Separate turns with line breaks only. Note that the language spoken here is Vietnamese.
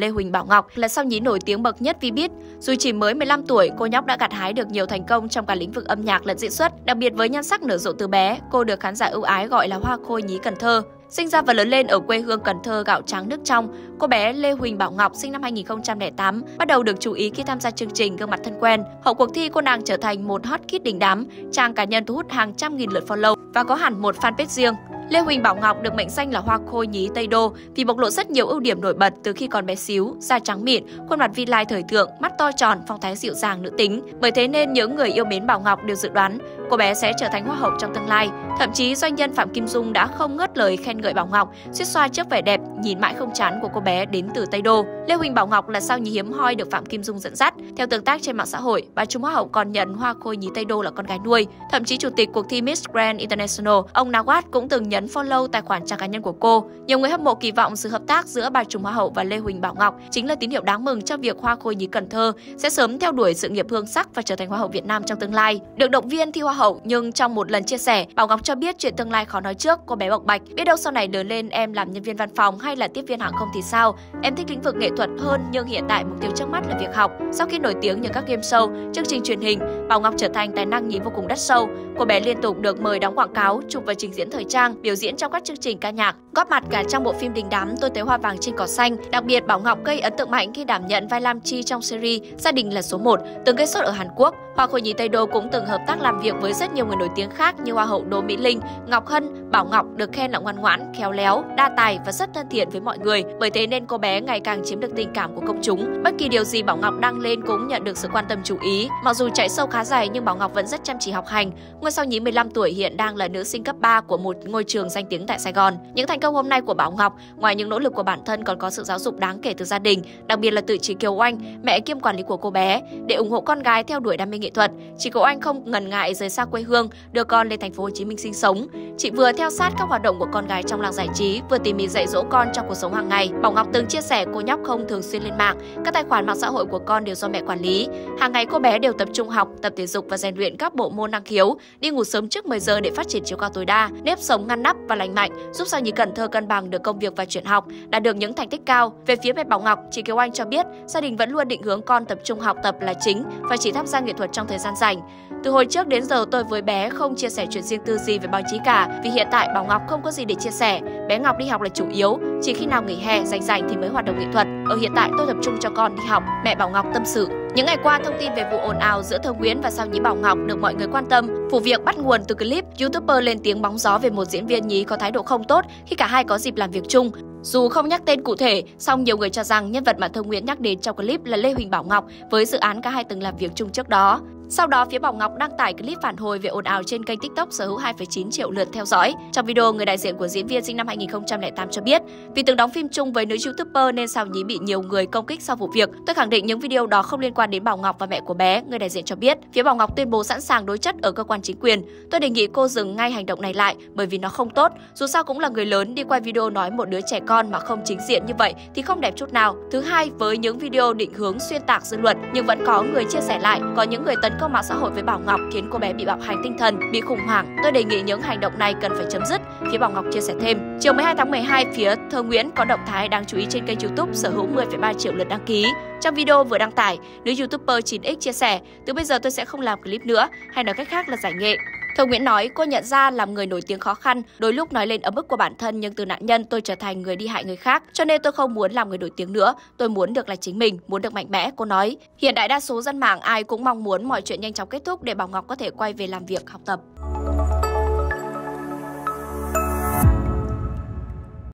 Lê Huỳnh Bảo Ngọc là sao nhí nổi tiếng bậc nhất Vbiz. Dù chỉ mới 15 tuổi, cô nhóc đã gặt hái được nhiều thành công trong cả lĩnh vực âm nhạc lẫn diễn xuất. Đặc biệt với nhan sắc nở rộ từ bé, cô được khán giả ưu ái gọi là hoa khôi nhí Cần Thơ. Sinh ra và lớn lên ở quê hương Cần Thơ gạo trắng nước trong, cô bé Lê Huỳnh Bảo Ngọc sinh năm 2008 bắt đầu được chú ý khi tham gia chương trình Gương mặt thân quen. Hậu cuộc thi cô nàng trở thành một hot kid đình đám, trang cá nhân thu hút hàng trăm nghìn lượt follow và có hẳn một fanpage riêng. Lê Huỳnh Bảo Ngọc được mệnh danh là hoa khôi nhí Tây Đô vì bộc lộ rất nhiều ưu điểm nổi bật từ khi còn bé xíu, da trắng mịn, khuôn mặt vi lai thời thượng, mắt to tròn, phong thái dịu dàng nữ tính. Bởi thế nên những người yêu mến Bảo Ngọc đều dự đoán cô bé sẽ trở thành hoa hậu trong tương lai. Thậm chí doanh nhân Phạm Kim Dung đã không ngớt lời khen ngợi Bảo Ngọc, suýt xoa trước vẻ đẹp nhìn mãi không chán của cô bé đến từ Tây Đô. Lê Huỳnh Bảo Ngọc là sao nhí hiếm hoi được Phạm Kim Dung dẫn dắt. Theo tương tác trên mạng xã hội, bà Trung Hoa hậu còn nhận hoa khôi nhí Tây Đô là con gái nuôi. Thậm chí chủ tịch cuộc thi Miss Grand International, ông Nawat cũng từng nhấn follow tài khoản trang cá nhân của cô. Nhiều người hâm mộ kỳ vọng sự hợp tác giữa bà Trung Hoa hậu và Lê Huỳnh Bảo Ngọc chính là tín hiệu đáng mừng cho việc hoa khôi nhí Cần Thơ sẽ sớm theo đuổi sự nghiệp hương sắc và trở thành hoa hậu Việt Nam trong tương lai. Được động viên thi hoa hậu nhưng trong một lần chia sẻ, Bảo Ngọc cho biết chuyện tương lai khó nói trước, cô bé bộc bạch, biết đâu sau này lớn lên em làm nhân viên văn phòng hay là tiếp viên hàng không thì sao? Em thích lĩnh vực nghệ thuật hơn nhưng hiện tại mục tiêu trước mắt là việc học. Sau khi nổi tiếng nhờ các game show, chương trình truyền hình, Bảo Ngọc trở thành tài năng nhí vô cùng đắt sâu. Cô bé liên tục được mời đóng quảng cáo, chụp và trình diễn thời trang, biểu diễn trong các chương trình ca nhạc, góp mặt cả trong bộ phim đình đám Tôi tới hoa vàng trên cỏ xanh. Đặc biệt Bảo Ngọc gây ấn tượng mạnh khi đảm nhận vai Lam Chi trong series Gia đình là số 1, từng gây sốt ở Hàn Quốc. Hoa khôi nhí Tây Đô cũng từng hợp tác làm việc với rất nhiều người nổi tiếng khác như Hoa hậu Đỗ Mỹ Linh, Ngọc Hân, Bảo Ngọc được khen là ngoan ngoãn, khéo léo, đa tài và rất thân thiện với mọi người. Bởi thế nên cô bé ngày càng chiếm được tình cảm của công chúng. Bất kỳ điều gì Bảo Ngọc đăng lên cũng nhận được sự quan tâm chú ý. Mặc dù chạy sâu khá dài nhưng Bảo Ngọc vẫn rất chăm chỉ học hành. Ngôi sao nhí 15 tuổi hiện đang là nữ sinh cấp 3 của một ngôi trường danh tiếng tại Sài Gòn. Những thành công hôm nay của Bảo Ngọc, ngoài những nỗ lực của bản thân còn có sự giáo dục đáng kể từ gia đình, đặc biệt là từ chị Kiều Oanh, mẹ kiêm quản lý của cô bé, để ủng hộ con gái theo đuổi đam mê nghệ thuật. Chị Kiều Oanh không ngần ngại rời xa quê hương, đưa con lên thành phố Hồ Chí Minh sinh sống. Chị vừa theo sát các hoạt động của con gái trong làng giải trí, vừa tỉ mỉ dạy dỗ con trong cuộc sống hàng ngày. Bảo Ngọc từng chia sẻ cô nhóc không thường xuyên lên mạng, các tài khoản mạng xã hội của con đều do mẹ quản lý. Hàng ngày cô bé đều tập trung học, tập thể dục và rèn luyện các bộ môn năng khiếu, đi ngủ sớm trước 10 giờ để phát triển chiều cao tối đa, nếp sống ngăn nắp và lành mạnh, giúp sao nhí Cần Thơ cân bằng được công việc và chuyện học, đạt được những thành tích cao. Về phía mẹ Bảo Ngọc, chị Kiều Anh cho biết gia đình vẫn luôn định hướng con tập trung học tập là chính và chỉ tham gia nghệ thuật trong thời gian rảnh. Từ hồi trước đến giờ tôi với bé không chia sẻ chuyện riêng tư gì về báo chí cả vì hiện tại Bảo Ngọc không có gì để chia sẻ. Bé Ngọc đi học là chủ yếu, chỉ khi nào nghỉ hè rảnh rảnh thì mới hoạt động nghệ thuật. Ở hiện tại tôi tập trung cho con đi học, mẹ Bảo Ngọc tâm sự. Những ngày qua, thông tin về vụ ồn ào giữa Thơ Nguyễn và sao nhí Bảo Ngọc được mọi người quan tâm. Vụ việc bắt nguồn từ clip YouTuber lên tiếng bóng gió về một diễn viên nhí có thái độ không tốt khi cả hai có dịp làm việc chung. Dù không nhắc tên cụ thể, song nhiều người cho rằng nhân vật mà Thơ Nguyễn nhắc đến trong clip là Lê Huỳnh Bảo Ngọc với dự án cả hai từng làm việc chung trước đó. Sau đó, phía Bảo Ngọc đăng tải clip phản hồi về ồn ào trên kênh TikTok sở hữu 2,9 triệu lượt theo dõi. Trong video, người đại diện của diễn viên sinh năm 2008 cho biết, vì từng đóng phim chung với nữ YouTuber nên sao nhí bị nhiều người công kích sau vụ việc. Tôi khẳng định những video đó không liên quan đến Bảo Ngọc và mẹ của bé, người đại diện cho biết. Phía Bảo Ngọc tuyên bố sẵn sàng đối chất ở cơ quan chính quyền. Tôi đề nghị cô dừng ngay hành động này lại bởi vì nó không tốt. Dù sao cũng là người lớn đi quay video nói một đứa trẻ con mà không chính diện như vậy thì không đẹp chút nào. Thứ hai, với những video định hướng xuyên tạc dư luận nhưng vẫn có người chia sẻ lại, có những người tấn công mạng xã hội với Bảo Ngọc khiến cô bé bị bạo hành tinh thần, bị khủng hoảng. Tôi đề nghị những hành động này cần phải chấm dứt, phía Bảo Ngọc chia sẻ thêm. Chiều 12 tháng 12, phía Thơ Nguyễn có động thái đáng chú ý trên kênh YouTube sở hữu 10,3 triệu lượt đăng ký. Trong video vừa đăng tải, nữ YouTuber 9X chia sẻ, từ bây giờ tôi sẽ không làm clip nữa, hay nói cách khác là giải nghệ. Thơ Nguyễn nói cô nhận ra làm người nổi tiếng khó khăn, đôi lúc nói lên ấm ức của bản thân nhưng từ nạn nhân tôi trở thành người đi hại người khác, cho nên tôi không muốn làm người nổi tiếng nữa, tôi muốn được là chính mình, muốn được mạnh mẽ, cô nói. Hiện đại đa số dân mạng ai cũng mong muốn mọi chuyện nhanh chóng kết thúc để Bảo Ngọc có thể quay về làm việc, học tập.